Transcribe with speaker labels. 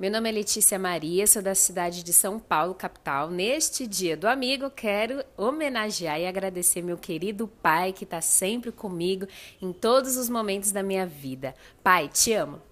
Speaker 1: Meu nome é Letícia Maria, sou da cidade de São Paulo, capital. Neste Dia do Amigo, quero homenagear e agradecer meu querido pai que está sempre comigo em todos os momentos da minha vida. Pai, te amo.